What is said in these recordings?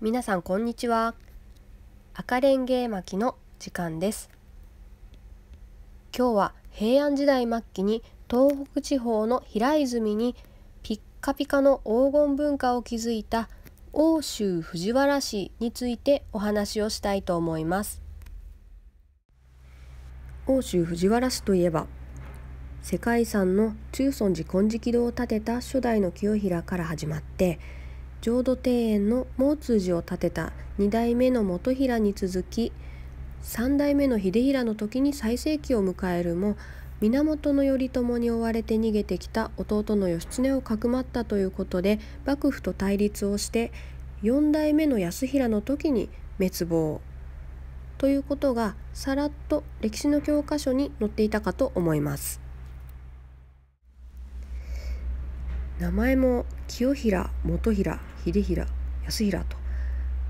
皆さんこんにちは。赤レンゲ巻きの時間です。今日は平安時代末期に東北地方の平泉にピッカピカの黄金文化を築いた奥州藤原氏についてお話をしたいと思います。奥州藤原氏といえば世界遺産の中尊寺金色堂を建てた初代の清平から始まって浄土庭園の毛通寺を建てた2代目の元平に続き3代目の秀平の時に最盛期を迎えるも源頼朝に追われて逃げてきた弟の義経をかくまったということで幕府と対立をして4代目の安平の時に滅亡ということがさらっと歴史の教科書に載っていたかと思います。名前も清平元平秀平安平と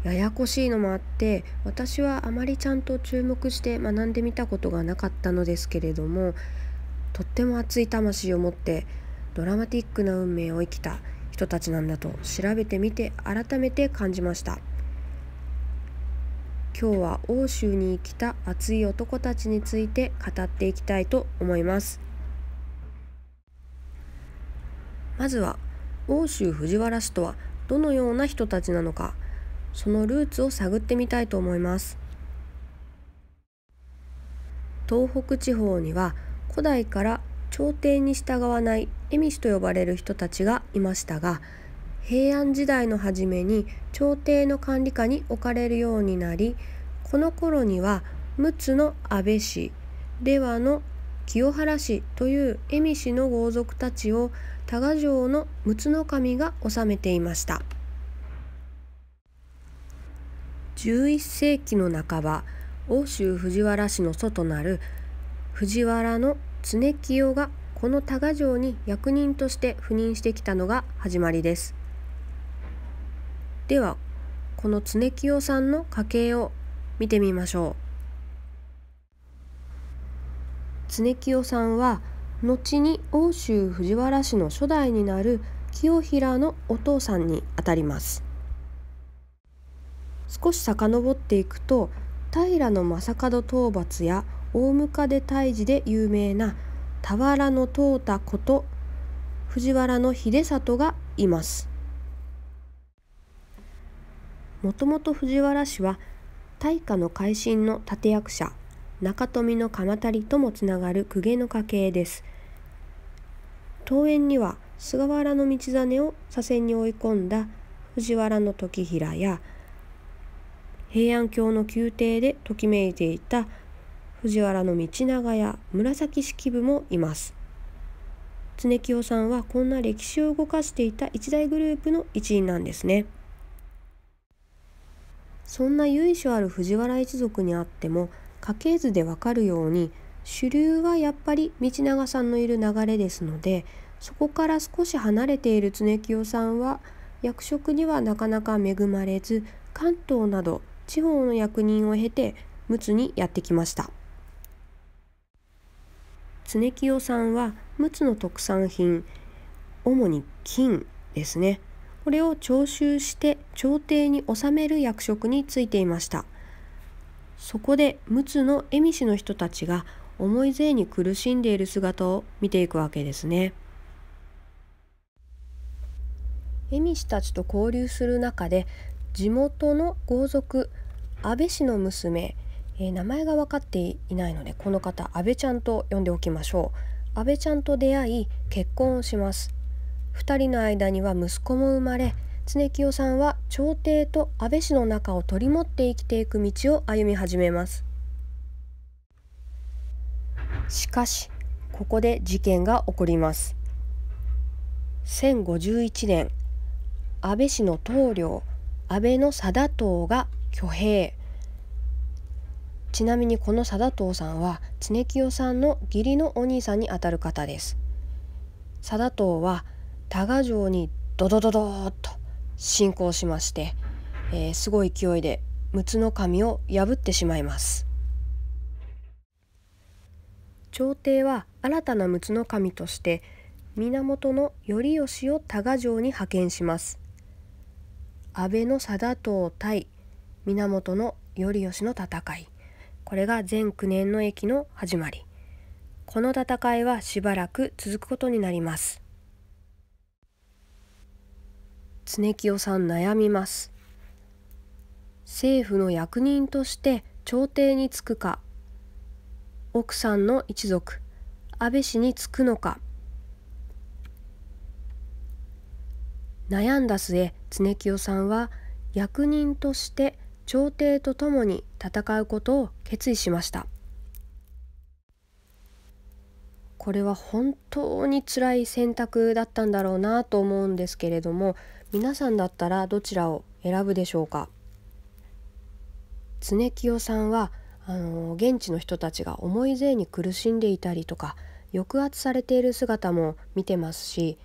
ややこしいのもあって私はあまりちゃんと注目して学んでみたことがなかったのですけれどもとっても熱い魂を持ってドラマティックな運命を生きた人たちなんだと調べてみて改めて感じました。今日は欧州に生きた熱い男たちについて語っていきたいと思います。まずは奥州藤原氏とはどのような人たちなのかそのルーツを探ってみたいと思います。東北地方には古代から朝廷に従わない蝦夷と呼ばれる人たちがいましたが平安時代の初めに朝廷の管理下に置かれるようになりこの頃には陸奥の安倍氏出羽の清原氏という蝦夷の豪族たちを多賀城の陸奥守が治めていました。11世紀の半ば奥州藤原氏の祖となる藤原の常清がこの多賀城に役人として赴任してきたのが始まりです。ではこの常清さんの家系を見てみましょう。常清さんは後に奥州藤原氏の初代になる清平のお父さんにあたります。少し遡っていくと平将門討伐や大ム大治で有名な俵の通ったこと藤原の秀里がいます。もともと藤原氏は大化の改新の立役者中富の鎌足ともつながる公家の家系です。桃園には菅原道真を左遷に追い込んだ藤原時平や平安京の宮廷でときめいていた藤原道長や紫式部もいます。常清さんはこんな歴史を動かしていた一大グループの一員なんですね。そんな由緒ある藤原一族にあっても家系図でわかるように主流はやっぱり道長さんのいる流れですのでそこから少し離れている常清さんは役職にはなかなか恵まれず関東など地方の役人を経て陸奥にやってきました常清さんは陸奥の特産品主に金ですねこれを徴収して朝廷に納める役職についていました。そこで陸奥の蝦夷の人たちが重い税に苦しんでいる姿を見ていくわけですね。蝦夷たちと交流する中で地元の豪族安倍氏の娘、えー、名前が分かっていないのでこの方安倍ちゃんと呼んでおきましょう安倍ちゃんと出会い結婚をします2人の間には息子も生まれ常清さんは朝廷と安倍氏の中を取り持って生きていく道を歩み始めます。しかしここで事件が起こります。1051年安倍氏の棟梁安倍の貞党が挙兵。ちなみにこの貞党さんは常清さんの義理のお兄さんにあたる方です。貞党は多賀城にドドドドーと進行しまして、えー、すごい勢いで陸奥の神を破ってしまいます。朝廷は新たな陸奥の神として源頼義を多賀城に派遣します。安倍の貞藤対源頼義の戦い。これが全9年の駅の始まり。この戦いはしばらく続くことになります。常清さん悩みます。政府の役人として朝廷に就くか奥さんの一族安倍氏に就くのか。悩んだ末常清さんは役人として朝廷と共に戦うことを決意しました。これは本当に辛い選択だったんだろうなと思うんですけれども皆さんだったらどちらを選ぶでしょうか？常清さんはあの現地の人たちが重い税に苦しんでいたりとか抑圧されている姿も見てますし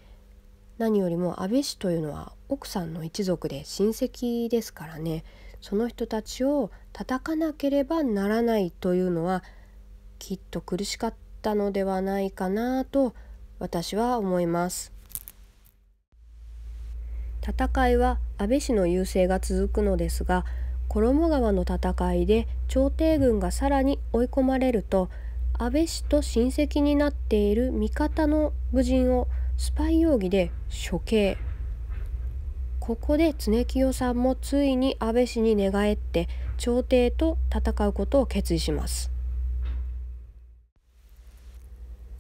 何よりも安倍氏というのは奥さんの一族で親戚ですからね。その人たちを叩かなければならないというのはきっと苦しかったのではないかなと私は思います。戦いは安倍氏の優勢が続くのですが衣川の戦いで朝廷軍がさらに追い込まれると安倍氏と親戚になっている味方の武人をスパイ容疑で処刑。ここで常清さんもついに安倍氏に寝返って朝廷と戦うことを決意します。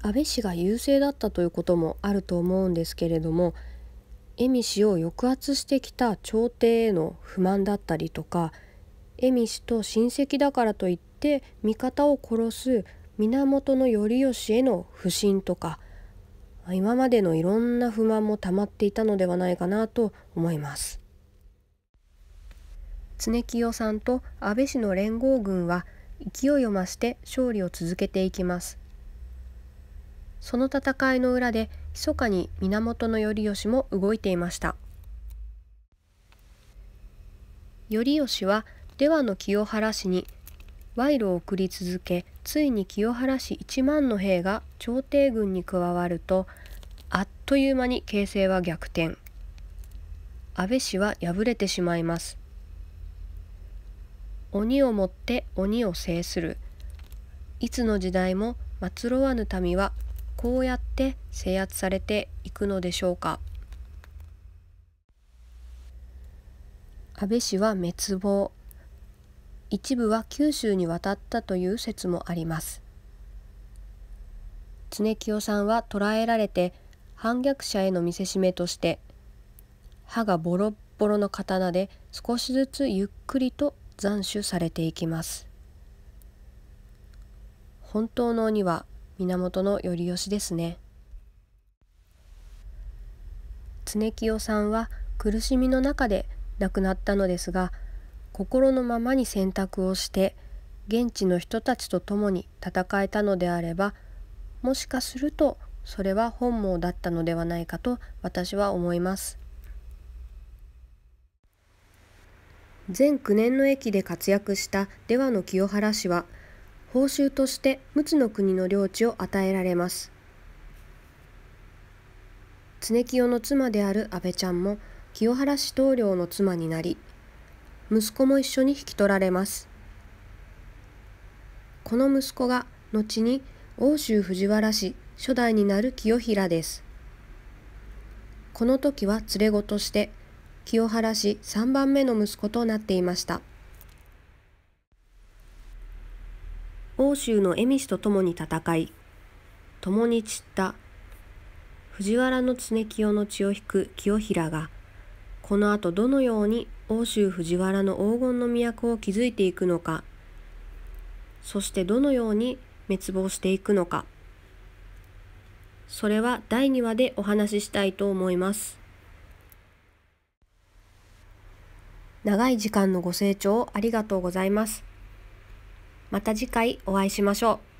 安倍氏が優勢だったということもあると思うんですけれども恵美氏を抑圧してきた朝廷への不満だったりとか恵美氏と親戚だからといって味方を殺す源頼義への不信とか今までのいろんな不満も溜まっていたのではないかなと思います。常清さんと安倍氏の連合軍は勢いを増して勝利を続けていきます。その戦いの裏で密かに源頼義も動いていました。頼義は出羽の清原氏に賄賂を送り続けついに清原氏1万の兵が朝廷軍に加わるとあっという間に形勢は逆転。安倍氏は敗れてしまいます。鬼をもって鬼を制する。いつの時代も祭ろわぬ民はこうやって制圧されていくのでしょうか？安倍氏は滅亡。一部は九州に渡ったという説もあります。常清さんは捕らえられて反逆者への見せしめとして歯がボロボロの刀で少しずつゆっくりと斬首されていきます。本当の鬼は源頼義ですね。常清さんは苦しみの中で亡くなったのですが心のままに選択をして現地の人たちと共に戦えたのであればもしかするとそれは本望だったのではないかと私は思います。全9年の駅で活躍した出羽の清原氏は報酬として陸奥の国の領地を与えられます。常清の妻である阿部ちゃんも清原氏棟梁の妻になり、息子も一緒に引き取られます。この息子が後に奥州藤原氏初代になる清平です。この時は連れ子として清原氏3番目の息子となっていました。欧州の恵美氏と共に戦い共に散った藤原の常清の血を引く清平がこの後どのように欧州藤原の黄金の都を築いていくのかそしてどのように滅亡していくのかそれは第2話でお話ししたいと思います長い時間のご清聴ありがとうございます。また次回お会いしましょう。